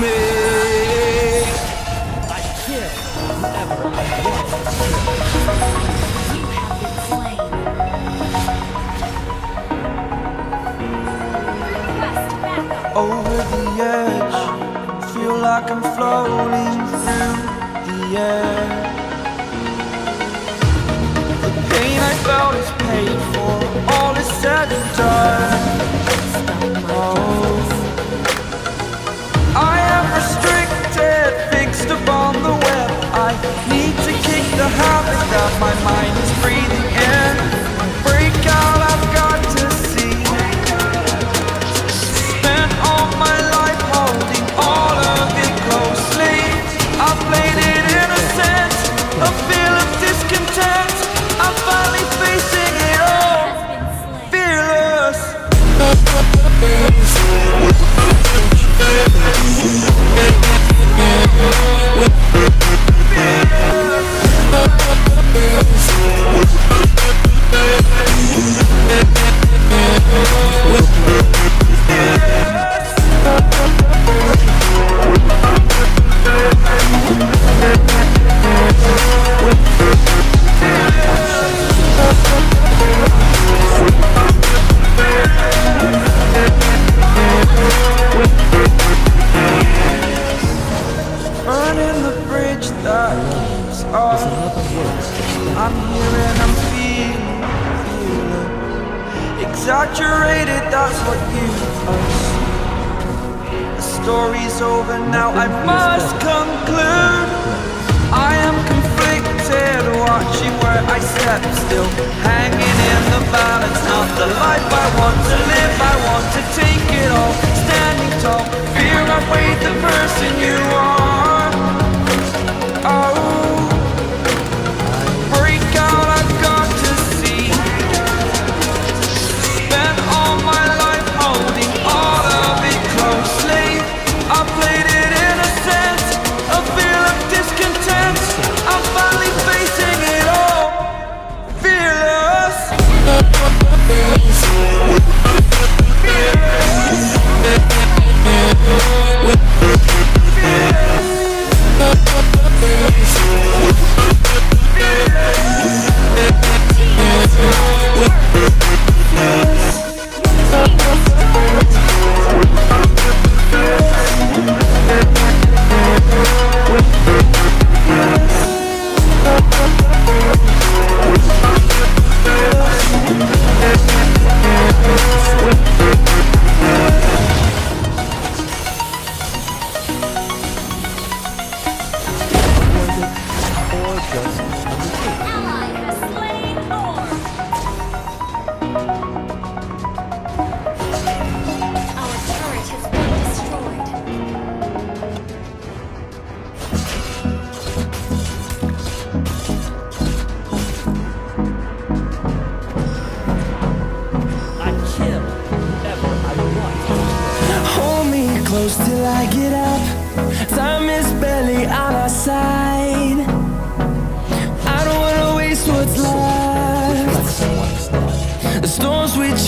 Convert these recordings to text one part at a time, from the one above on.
me. I kill whoever I want Over the edge, feel like I'm floating through the air. The pain I felt is paid for, all is said and done. Need to kick the habit that my mind is still.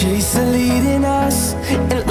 Chase are leading us, and